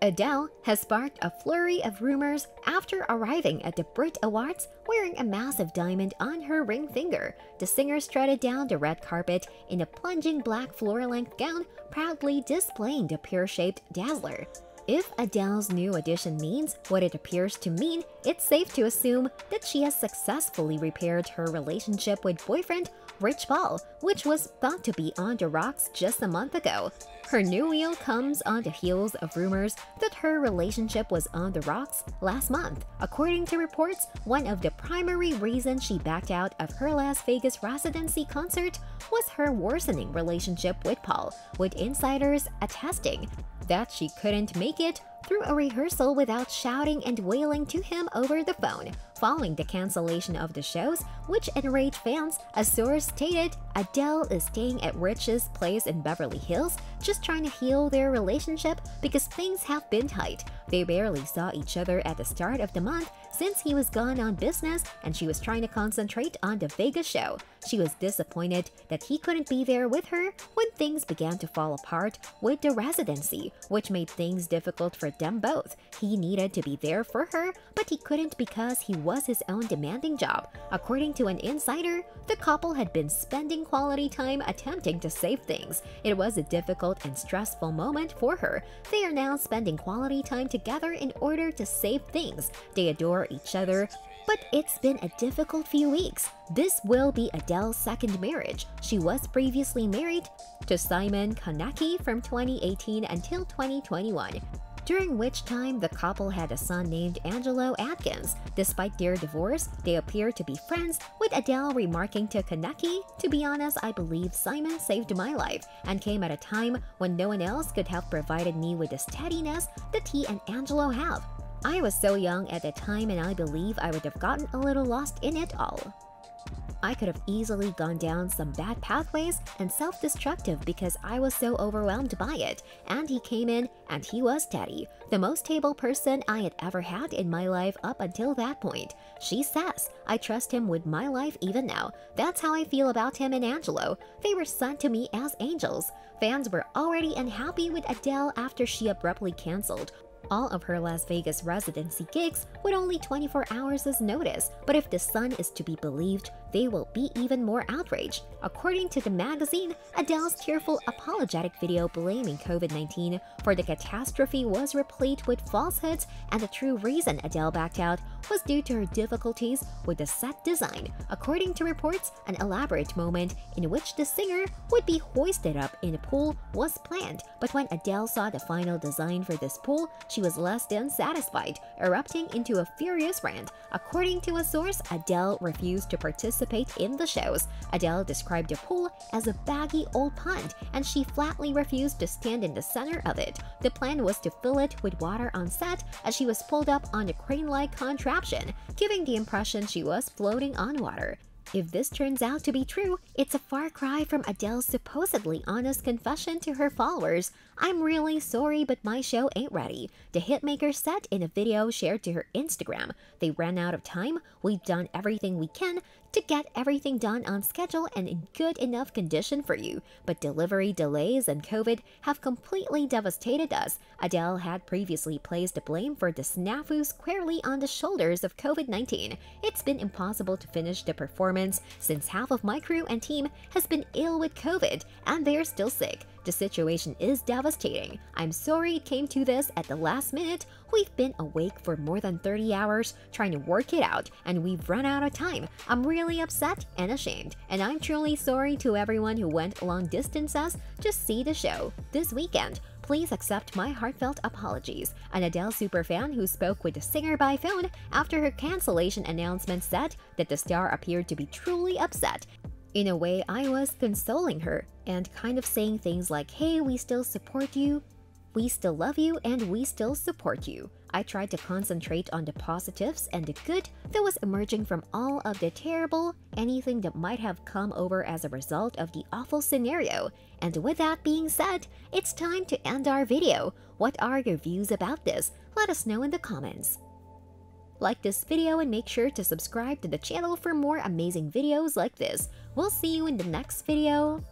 Adele has sparked a flurry of rumors after arriving at the Brit Awards wearing a massive diamond on her ring finger. The singer strutted down the red carpet in a plunging black floor-length gown, proudly displaying the pear-shaped dazzler. If Adele's new addition means what it appears to mean, it's safe to assume that she has successfully repaired her relationship with boyfriend Rich Paul, which was thought to be on the rocks just a month ago. Her new wheel comes on the heels of rumors that her relationship was on the rocks last month. According to reports, one of the primary reasons she backed out of her Las Vegas residency concert was her worsening relationship with Paul, with insiders attesting that she couldn't make it through a rehearsal without shouting and wailing to him over the phone. Following the cancellation of the shows, which enraged fans, a source stated Adele is staying at Rich's place in Beverly Hills, just trying to heal their relationship because things have been tight. They barely saw each other at the start of the month since he was gone on business and she was trying to concentrate on the Vegas show. She was disappointed that he couldn't be there with her when things began to fall apart with the residency, which made things difficult for them both. He needed to be there for her, but he couldn't because he was his own demanding job. According to an insider, the couple had been spending quality time attempting to save things. It was a difficult and stressful moment for her. They are now spending quality time together in order to save things. They adore each other, but it's been a difficult few weeks. This will be Adele's second marriage. She was previously married to Simon Konecki from 2018 until 2021 during which time the couple had a son named Angelo Adkins. Despite their divorce, they appear to be friends, with Adele remarking to Konecki, To be honest, I believe Simon saved my life and came at a time when no one else could have provided me with the steadiness that he and Angelo have. I was so young at the time and I believe I would have gotten a little lost in it all. I could have easily gone down some bad pathways and self-destructive because I was so overwhelmed by it, and he came in and he was Teddy, the most stable person I had ever had in my life up until that point. She says, I trust him with my life even now. That's how I feel about him and Angelo. They were sent to me as angels. Fans were already unhappy with Adele after she abruptly cancelled all of her Las Vegas residency gigs with only 24 hours' as notice, but if the Sun is to be believed, they will be even more outraged. According to the magazine, Adele's tearful apologetic video blaming COVID-19 for the catastrophe was replete with falsehoods and the true reason Adele backed out was due to her difficulties with the set design. According to reports, an elaborate moment in which the singer would be hoisted up in a pool was planned, but when Adele saw the final design for this pool, she was less than satisfied, erupting into a furious rant. According to a source, Adele refused to participate in the shows. Adele described the pool as a baggy old pond, and she flatly refused to stand in the center of it. The plan was to fill it with water on set as she was pulled up on a crane-like contraption, giving the impression she was floating on water. If this turns out to be true, it's a far cry from Adele's supposedly honest confession to her followers, I'm really sorry but my show ain't ready, the hitmaker said in a video shared to her Instagram. They ran out of time, we've done everything we can to get everything done on schedule and in good enough condition for you, but delivery delays and COVID have completely devastated us. Adele had previously placed the blame for the snafu squarely on the shoulders of COVID-19. It's been impossible to finish the performance since half of my crew and team has been ill with COVID and they're still sick. The situation is devastating. I'm sorry it came to this at the last minute. We've been awake for more than 30 hours trying to work it out, and we've run out of time. I'm really upset and ashamed, and I'm truly sorry to everyone who went long distances to see the show this weekend. Please accept my heartfelt apologies. An Adele superfan who spoke with the singer by phone after her cancellation announcement said that the star appeared to be truly upset in a way, I was consoling her and kind of saying things like, hey, we still support you, we still love you, and we still support you. I tried to concentrate on the positives and the good that was emerging from all of the terrible, anything that might have come over as a result of the awful scenario. And with that being said, it's time to end our video. What are your views about this? Let us know in the comments. Like this video and make sure to subscribe to the channel for more amazing videos like this. We'll see you in the next video.